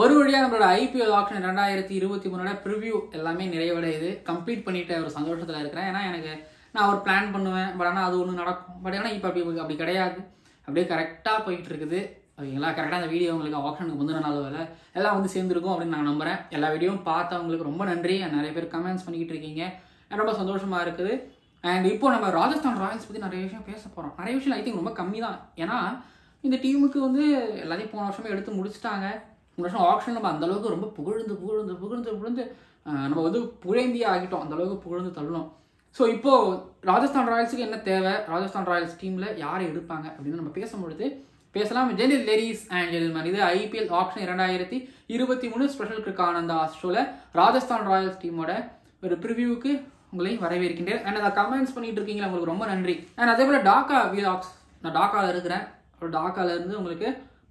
ஒரு வழியாக நம்மளோட ஐபிஎல் ஆப்ஷன் ரெண்டாயிரத்தி இருபத்தி மூணோட ப்ரிவ்யூ எல்லாமே நிறைவடையுது. கம்ப்ளீட் பண்ணிட்ட ஒரு சந்தோஷத்தில் இருக்கிறேன். ஏன்னா எனக்கு நான் ஒரு பிளான் பண்ணுவேன். பட் ஆனால் அது ஒன்று நடக்கும். பட் ஆனால் இப்போ அப்படி அப்படி கிடையாது. அப்படியே கரெக்டாக போயிட்டு இருக்குது ஓகேங்களா கரெக்டாக அந்த வீடியோ உங்களுக்கு ஆப்ஷனுக்கு முந்தின நாள் வேலை. எல்லாம் வந்து சேர்ந்துருக்கும் அப்படின்னு நான் நம்புகிறேன் எல்லா வீடியோவும் பார்த்தவங்களுக்கு ரொம்ப நன்றி. நிறைய பேர் கமெண்ட்ஸ் பண்ணிக்கிட்டு இருக்கீங்க. ரொம்ப சந்தோஷமாக இருக்குது. அண்ட் இப்போ நம்ம ராஜஸ்தான் ராயல்ஸ் பற்றி நிறைய விஷயம் பேச போகிறோம் நிறைய விஷயம் ஐ திங்க் ரொம்ப கம்மி தான் ஏன்னா இந்த டீமுக்கு வந்து எல்லாத்தையும் போன வருஷமே எடுத்து முடிச்சிட்டாங்க. இந்த வருஷம் ஆப்ஷன் நம்ம அந்த அளவுக்கு ரொம்ப புகழ்ந்து புகழ்ந்து புகழ்ந்து புகழ்ந்து நம்ம வந்து புழைந்தியே ஆகிட்டோம். அந்தளவுக்கு புகழ்ந்து தள்ளணும் ஸோ இப்போது ராஜஸ்தான் ராயல்ஸுக்கு என்ன தேவை? ராஜஸ்தான் ராயல்ஸ் டீமில் யாரை எடுப்பாங்க? அப்படின்னு நம்ம பேசும்பொழுது பேசலாம். ஜெனில் லேடிஸ் அண்ட் ஜெனில்மேன் இது ஐபிஎல் ஆப்ஷன் இரண்டாயிரத்தி இருபத்தி மூணு ஸ்பெஷல் கிரிக் ஆனந்தா ஷோவில் ராஜஸ்தான் ராயல்ஸ் டீமோட ஒரு ப்ரிவியூவுக்கு உங்களை வரவேற்கின்றேன். அண்ட் அதை கமெண்ட்ஸ் பண்ணிட்டு இருக்கீங்களா? உங்களுக்கு ரொம்ப நன்றி. அண்ட் அதே போல் டாக்கா வீலாக்ஸ் நான் டாக்காவில் இருக்கிறேன். அப்புறம் டாக்கால இருந்து உங்களுக்கு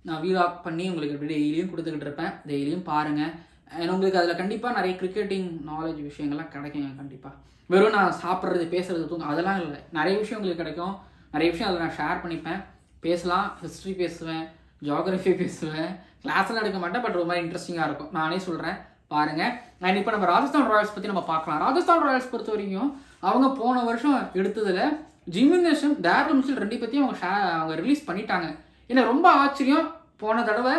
நான் வீலாக் பண்ணி உங்களுக்கு எப்படி டெய்லியும் கொடுத்துக்கிட்டு இருப்பேன். டெய்லியும் பாருங்கள் ஏன்னா உங்களுக்கு அதில் கண்டிப்பாக நிறைய கிரிக்கெட்டிங் நாலேஜ் விஷயங்கள்லாம் கிடைக்குங்க கண்டிப்பாக வெறும் நான் சாப்பிட்றது பேசுறது தூங்க அதெல்லாம் இல்லை. நிறைய விஷயம் உங்களுக்கு கிடைக்கும். நிறைய விஷயம் அதில் நான் ஷேர் பண்ணிப்பேன். பேசலாம் ஹிஸ்ட்ரி பேசுவேன் ஜியாகிரஃபி பேசுவேன். கிளாஸ்லாம் எடுக்க மாட்டேன் பட் ரொம்ப இன்ட்ரெஸ்டிங்காக இருக்கும். நானே சொல்கிறேன் பாருங்கள் அண்ட் இப்போ நம்ம ராஜஸ்தான் ராயல்ஸ் பற்றி நம்ம பார்க்கலாம். ராஜஸ்தான் ராயல்ஸ் பொறுத்த வரைக்கும் அவங்க போன வருஷம் எடுத்ததில் ஜிமினேஷன் டேரல் மிஷில் ரெண்டு பற்றியும் அவங்க ஷே அவங்க ரிலீஸ் பண்ணிட்டாங்க. ஏன்னா ரொம்ப ஆச்சரியம். போன தடவை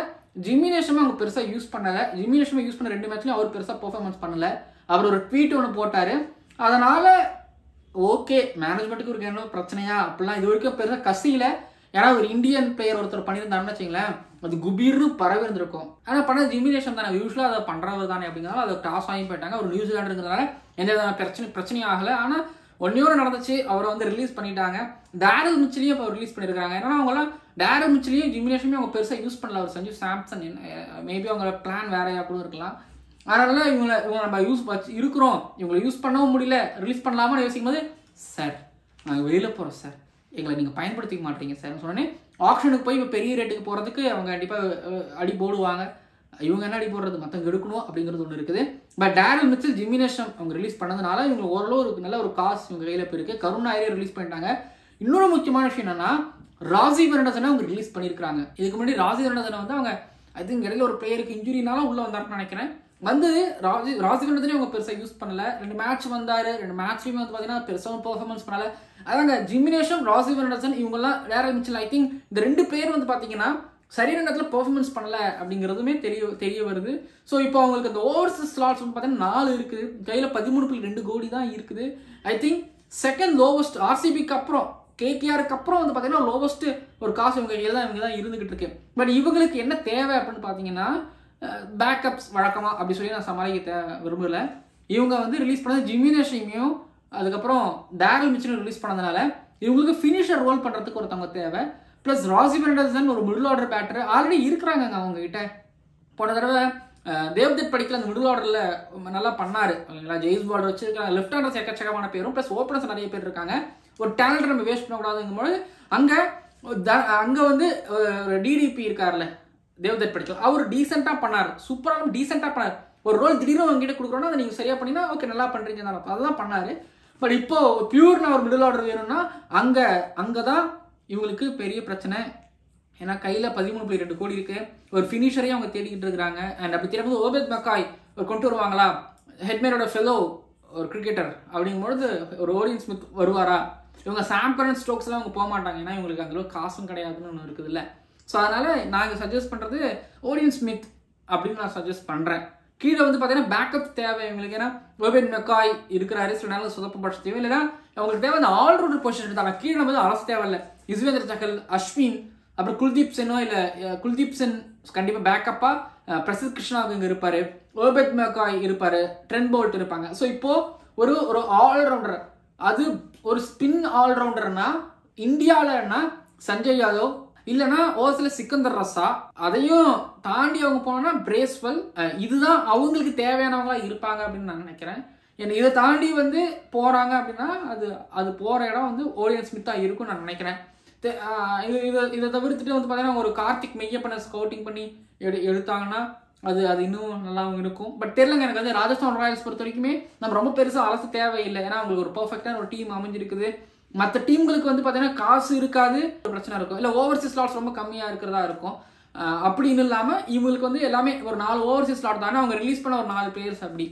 ஜிமினேஷமே அவங்க பெருசாக யூஸ் பண்ணலை. ஜிமினேஷமே யூஸ் பண்ண ரெண்டு மேட்ச்லையும் அவர் பெருசாக பர்ஃபார்மன்ஸ் பண்ணலை. அவர் ஒரு ட்வீட் ஒன்று போட்டார். அதனால் ஓகே மேனேஜ்மெண்ட்டுக்கு ஒரு என்ன பிரச்சனையா? அப்படிலாம் இது வரைக்கும் பெருசாக கசியில. ஏன்னா ஒரு இந்தியன் பிளேயர் ஒருத்தர் பண்ணியிருந்தாருன்னு வச்சுங்களேன் அது குபீர்னு பரவி இருந்திருக்கும். ஆனால் பண்ண ஜிமினேஷன் தானே. யூஸ்வலாக அதை பண்ணுறவர் தானே அப்படிங்கிறதால அதை டாஸ் வாங்கி போயிட்டாங்க. ஒரு நியூசிலாண்டு இருக்கிறதுனால எந்த விதமான பிரச்சனை பிரச்சனையும் ஆகலை. ஆனால் ஒன்னையோடு நடந்துச்சு அவரை வந்து ரிலீஸ் பண்ணிட்டாங்க. டேரல் மிச்சிலையும் இப்போ ரிலீஸ் பண்ணியிருக்காங்க ஏன்னா அவங்களாம் டேரல் மிச்சிலையும் ஜிமினேஷனுமே அவங்க பெருசாக யூஸ் பண்ணல. அவர் சஞ்சீவ் சாம்சன் மேபி அவங்களோட பிளான் வேறையாக கூட இருக்கலாம். அதனால இவங்களை இவங்க நம்ம யூஸ் வச்சு இருக்கிறோம். இவங்களை யூஸ் பண்ணவும் முடியல. ரிலீஸ் பண்ணலாமான்னு யோசிக்கும் போது சார் நாங்கள் வெளியில் போகிறோம் சார் எங்களை நீங்கள் பயன்படுத்திக்க மாட்டீங்க சார் சொன்னோன்னே ஆப்ஷனுக்கு போய் இப்போ பெரிய ரேட்டுக்கு போகிறதுக்கு அவங்க கண்டிப்பாக அடி போடுவாங்க. இவங்க என்ன அடி போடுறது? மற்றவங்க எடுக்கணும் அப்படிங்கிறது ஒன்று இருக்குது. பட் டேரல் மிச்சல் ஜிமினேஷன் அவங்க ரிலீஸ் பண்ணதுனால இவங்க ஓரளவு ஒரு நல்ல ஒரு காசு இவங்க கையில் இப்போ இருக்குது கருண் நாயரே ரிலீஸ் பண்ணிட்டாங்க. இன்னொரு முக்கியமான விஷயம் என்னன்னா ராஜி வெரண்டசனை அவங்க ரிலீஸ் பண்ணியிருக்காங்க இதுக்கு முன்னாடி ராஜி வெரண்டசனை வந்து அவங்க ஐ திங்க் இடையில ஒரு பிளேயருக்கு இன்ஜுரினால உள்ள வந்தாருன்னு நினைக்கிறேன். வந்தது ராஜி ராஜிவர்தனே அவங்க பெருசாக யூஸ் பண்ணல. ரெண்டு மேட்ச் வந்தாரு. ரெண்டு மேட்ச்லையுமே வந்து பார்த்தீங்கன்னா பெருசாக பெர்ஃபார்மன்ஸ் பண்ணல. அதாங்க ஜிமினேஷன் ராஜி வெரண்டசன் இவங்கெல்லாம் டேரல் மிச்சல் ஐ திங்க் இந்த ரெண்டு பேர் வந்து பார்த்தீங்கன்னா சரியான நேரத்தில் பர்ஃபார்மன்ஸ் பண்ணலை அப்படிங்கிறதுமே தெரிய தெரிய வருது. ஸோ இப்போ அவங்களுக்கு அந்த ஓவர்ஸ் ஸ்லாட்ஸ் வந்து பார்த்தீங்கன்னா நாலு இருக்குது. கையில் பதிமூணு புள்ளி ரெண்டு கோடி தான் இருக்குது. ஐ திங்க் செகண்ட் லோவஸ்ட் ஆர்சிபிக்கு அப்புறம் கேகேஆருக்கு அப்புறம் வந்து பார்த்தீங்கன்னா லோவஸ்ட்டு ஒரு காசு இவங்க கையில் தான் இவங்க தான் இருந்துகிட்டு இருக்கு. பட் இவங்களுக்கு என்ன தேவை அப்படின்னு பார்த்தீங்கன்னா பேக்கப்ஸ் வழக்கமாக அப்படி சொல்லி நான் சமாளிக்க தே விரும்பலை. இவங்க வந்து ரிலீஸ் பண்ணது ஜிமினேஷையும் அதுக்கப்புறம் டேரல் மிச்சனும் ரிலீஸ் பண்ணதுனால இவங்களுக்கு ஃபினிஷர் ரோல் பண்ணுறதுக்கு ஒருத்தவங்க தேவை. ப்ளஸ் ராசி பெண்டர்சன் ஒரு மிடில் ஆர்டர் பேட்டர் ஆல்ரெடி இருக்கிறாங்க அவங்க கிட்ட போன தடவை தேவ்தத் படிக்கல அந்த மிடில் ஆர்டரில் நல்லா பண்ணார். இல்லைங்களா? ஜெய்ஸ் பால்டர் வச்சிருக்காங்க. லெஃப்ட் ஹேண்டர்ஸ் எக்கச்சக்கமான பேரும் ப்ளஸ் ஓப்பனர்ஸ் நிறைய பேர் இருக்காங்க. ஒரு டேலண்ட் நம்ம வேஸ்ட் பண்ணக்கூடாதுங்கும்போது அங்கே அங்கே வந்து டிடிபி இருக்கார்ல தேவ்தத் படிக்கல. அவர் டீசெண்டாக பண்ணார். சூப்பராக டீசெண்டாக பண்ணார். ஒரு ரோல் திடீர்னு உங்ககிட்ட கொடுக்குறோன்னா அதை நீங்கள் சரியாக பண்ணினா ஓகே நல்லா பண்ணுறீங்க தான் அதெல்லாம் பண்ணார். பட் இப்போ பியூர்னு ஒரு மிடில் ஆர்டர் வேணும்னா அங்கே அங்கே தான் இவங்களுக்கு பெரிய பிரச்சனை. ஏன்னா கையில் பதிமூணு புள்ளி ரெண்டு கோடி இருக்குது ஒரு ஃபினிஷரையும் அவங்க தேடிக்கிட்டு இருக்கிறாங்க. அண்ட் அப்படி தேடும்போது ஓபேத் மக்காய் ஒரு கொண்டு வருவாங்களா? ஹெட்மேரோட ஃபெலோ ஒரு கிரிக்கெட்டர் அப்படிங்கும்பொழுது ஒரு ஓரியன் ஸ்மித் வருவாரா? இவங்க சாம்பரன் ஸ்டோக்ஸ்லாம் அவங்க போக மாட்டாங்க. ஏன்னா இவங்களுக்கு அந்தளவுக்கு காசும் கிடையாதுன்னு ஒன்று இருக்குதுல்ல. ஸோ அதனால் நாங்கள் சஜஸ்ட் பண்ணுறது ஓரியன் ஸ்மித் அப்படின்னு நான் சஜஸ்ட் பண்ணுறேன் கீழே வந்து பார்த்தீங்கன்னா பேக்கப் தேவை இவங்களுக்கு ஏன்னா ஓபேன் மெக்காய் இருக்கிறாரு சில நேரம் சொதப்பப்படுத்த தேவை இல்லைன்னா அவங்களுக்கு தேவை அந்த ஆல்ரவுண்டர் பொசிஷன் எடுத்தாங்க கீழே வந்து அரசு தேவையில்லை யுஸ்வேந்திர சகல் அஸ்வின் அப்புறம் குல்தீப் சென்னோ இல்லை குல்தீப் சென் கண்டிப்பாக பேக்கப்பாக பிரசித் கிருஷ்ணா இங்கே இருப்பார். ஓபெத் மெக்காய் இருப்பார். ட்ரென் போல்ட் இருப்பாங்க. ஸோ இப்போது ஒரு ஒரு ஆல்ரவுண்டர் அது ஒரு ஸ்பின் ஆல்ரவுண்டர்னா இந்தியாவிலன்னா சஞ்சய் யாதவ் இல்லைன்னா ஓசில சிக்கந்தர் ரசா அதையும் தாண்டி அவங்க போனோம்னா பிரேஸ்வெல் இதுதான் அவங்களுக்கு தேவையானவங்களா இருப்பாங்க அப்படின்னு நான் நினைக்கிறேன். ஏன்னா இதை தாண்டி வந்து போறாங்க அப்படின்னா அது அது போற இடம் வந்து ஓரியன் ஸ்மித்தா இருக்கும்னு நான் நினைக்கிறேன். இது இதை இதை தவிர்த்துட்டு வந்து பார்த்தீங்கன்னா ஒரு கார்த்திக் மெய்யப்பனை ஸ்கவுட்டிங் பண்ணி எடு எடுத்தாங்கன்னா அது அது இன்னும் நல்லா இருக்கும். பட் தெரியலங்க எனக்கு வந்து ராஜஸ்தான் ராயல்ஸ் பொறுத்த வரைக்குமே நம்ம ரொம்ப பெருசாக அலச தேவையில்லை. ஏன்னா அவங்களுக்கு ஒரு பர்ஃபெக்டான ஒரு டீம் அமைஞ்சிருக்குது. மற்ற டீம்களுக்கு வந்து பார்த்தீங்கன்னா காசு இருக்காது ஒரு பிரச்சனை இருக்கும். இல்லை ஓவர்சீஸ் ஸ்லாட்ஸ் ரொம்ப கம்மியாக இருக்கிறதா இருக்கும். அப்படின்னு இல்லாமல் இவங்களுக்கு வந்து எல்லாமே ஒரு நாலு ஓவர்சீஸ் ஸ்லாட் தானே அவங்க ரிலீஸ் பண்ண ஒரு நாலு பிளேயர்ஸ் அப்படி.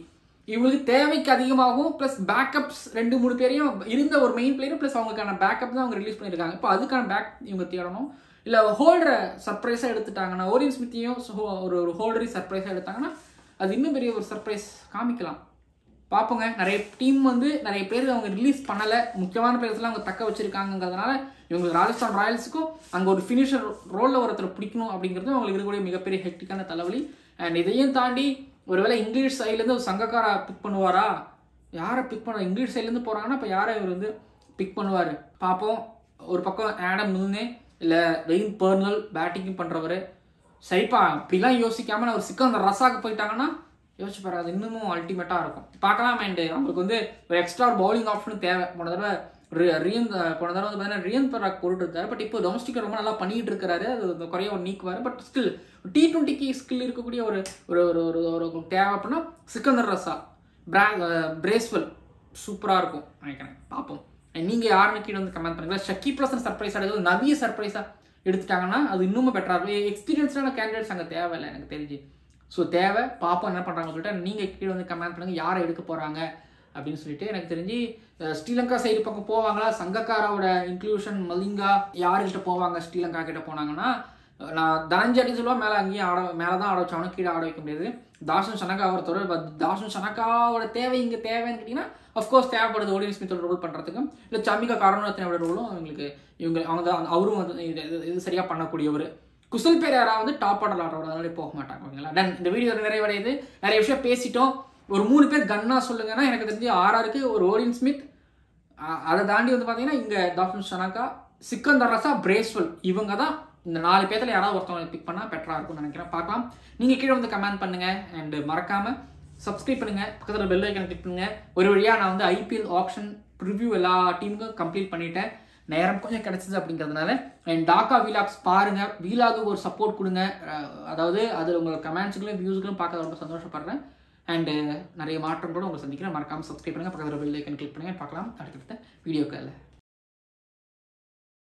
இவங்களுக்கு தேவைக்கு அதிகமாகவும் ப்ளஸ் பேக்கப்ஸ் ரெண்டு மூணு பேரையும் இருந்த ஒரு மெயின் பிளேயர் ப்ளஸ் அவங்களுக்கான பேக்கப் தான் அவங்க ரிலீஸ் பண்ணியிருக்காங்க. இப்போ அதுக்கான பேக் இவங்க தேடணும். இல்லை ஹோல்டரை சர்ப்ரைஸாக எடுத்துட்டாங்கன்னா ஓரியன் ஸ்மித்தையும் ஒரு ஒரு ஹோல்டரையும் சர்ப்ரைஸாக எடுத்தாங்கன்னா அது இன்னும் பெரிய ஒரு சர்ப்ரைஸ் காமிக்கலாம். பார்ப்போங்க. நிறைய டீம் வந்து நிறைய பேர் அவங்க ரிலீஸ் பண்ணலை. முக்கியமான பிளேயர்ஸ்லாம் அவங்க தக்க வச்சிருக்காங்கிறதுனால இவங்களுக்கு ராஜஸ்தான் ராயல்ஸுக்கும் அங்கே ஒரு ஃபினிஷர் ரோலில் ஒருத்தர் பிடிக்கணும் அப்படிங்கிறது அவங்களுக்கு இருக்கக்கூடிய மிகப்பெரிய ஹெக்டிக்கான தலைவலி. அண்ட் இதையும் தாண்டி ஒருவேளை இங்கிலீஷ் சைட்லேருந்து ஒரு சங்கக்காரா பிக் பண்ணுவாரா? யாரை பிக் பண்ண இங்கிலீஷ் சைட்லேருந்து போகிறாங்கன்னா இப்போ யாரை இவர் வந்து பிக் பண்ணுவார்? பார்ப்போம். ஒரு பக்கம் ஆடம் மில்னே இல்லை ரெயின் பர்னல் பேட்டிங்கும் பண்ணுறவர் சரிப்பா இப்படிலாம் யோசிக்காமல் அவர் சிக்கம் அந்த ரசாக்கு போயிட்டாங்கன்னா யோசிச்சு பாரு அது இன்னமும் அல்டிமேட்டாக இருக்கும். பார்க்கலாம் அண்ட் அவங்களுக்கு வந்து ஒரு எக்ஸ்ட்ரா பவுலிங் ஆப்ஷனும் தேவை. போன தடவை ரியன் போன தடவை வந்து பார்த்தீங்கன்னா ரியன் பராக் இருக்காரு பட் இப்போ டொமஸ்டிக் ரொம்ப நல்லா பண்ணிட்டு இருக்காரு அது குறைய ஒரு நீக்குவார். பட் ஸ்டில் டி டுவெண்ட்டிக்கு ஸ்கில் இருக்கக்கூடிய ஒரு ஒரு ஒரு ஒரு ஒரு தேவை அப்படின்னா சிக்கந்தர் ரசா. பிரா பிரேஸ்வெல் சூப்பராக இருக்கும் நினைக்கிறேன். பார்ப்போம். நீங்கள் யாருன்னு கீழே வந்து கமெண்ட் பண்ணுங்க. ஷக்கி பிளஸ் சர்ப்ரைஸ் எடுத்து நவிய சர்ப்ரைஸாக எடுத்துட்டாங்கன்னா அது இன்னும் பெட்டராக இருக்கும். எக்ஸ்பீரியன்ஸ்டான கேண்டிடேட்ஸ் அங்கே தேவையில்லை எனக்கு தெரிஞ்சு. ஸோ தேவை. பார்ப்போம் என்ன பண்ணுறாங்கன்னு சொல்லிட்டு நீங்கள் கீழே வந்து கமெண்ட் பண்ணுங்கள் யாரை எடுக்க போகிறாங்க அப்படின்னு சொல்லிட்டு எனக்கு தெரிஞ்சு ஸ்ரீலங்கா சைடு பக்கம் போவாங்களா? சங்கக்காராவோட இன்க்ளூஷன் மலிங்கா யாருக்கிட்ட போவாங்க? ஸ்ரீலங்கா கிட்ட போனாங்கன்னா நான் தனஞ்சடி சொல்லுவா மேலே அங்கேயும் ஆட மேலே தான் ஆட வச்சாலும் கீழே ஆட வைக்க முடியாது. தாசன் சனக்கா ஒருத்தர் பட் தாசன் சனக்காவோட தேவை இங்கே தேவைன்னு கேட்டிங்கன்னா அஃப்கோர்ஸ் தேவைப்படுது ஓடியன்ஸ் மித்தோட ரோல் பண்ணுறதுக்கும் இல்லை சமிகா காரணத்தினோட ரோலும் அவங்களுக்கு இவங்க அவங்க தான் அவரும் வந்து இது சரியாக பண்ணக்கூடியவர். குசல் பெரேரா வந்து டாப் ஆர்டர் ஆடுறவர் அதனால போக மாட்டாங்க ஓகேங்களா? டன் இந்த வீடியோ நிறைவடையுது. நிறைய விஷயம் பேசிட்டோம். ஒரு மூணு பேர் கன்னா சொல்லுங்கன்னா எனக்கு தெரிஞ்சு ஆர்ஆருக்கு ஒரு ஓரியன் ஸ்மித் அதை தாண்டி வந்து பார்த்தீங்கன்னா இங்கே தாஃபின் ஷனாக்கா சிக்கந்தர் ரசா பிரேஸ்வல் இவங்க தான் இந்த நாலு பேர்த்தில் யாராவது ஒருத்தவங்க பிக் பண்ணால் பெட்டராக இருக்கும்னு நினைக்கிறேன். பார்க்கலாம். நீங்கள் கீழே வந்து கமெண்ட் பண்ணுங்கள் அண்ட் மறக்காமல் சப்ஸ்கிரைப் பண்ணுங்கள் பக்கத்தில் பெல் ஐக்கனை கிளிக் பண்ணுங்கள் ஒரு வழியாக நான் வந்து ஐபிஎல் ஆப்ஷன் ப்ரிவ்யூ எல்லா டீமுக்கும் கம்ப்ளீட் பண்ணிட்டேன். நேரம் கொஞ்சம் கிடைச்சிது அப்படிங்கிறதுனால என் டாக்கா வீலாக்ஸ் பாருங்கள் வீலாகு ஒரு சப்போர்ட் கொடுங்க. அதாவது அதில் உங்களோட கமெண்ட்ஸுகளும் வியூஸ்களும் பார்க்க ரொம்ப சந்தோஷப்படுறேன். அண்டு நிறைய மாற்றம் கூட உங்களை சந்திக்கிறேன். மறக்காமல் சப்ஸ்கிரைப் பண்ணுங்கள் பக்கத்தில் பெல் ஐக்கன் கிளிக் பண்ணுங்க. பார்க்கலாம். அடுத்தடுத்த வீடியோக்களில்.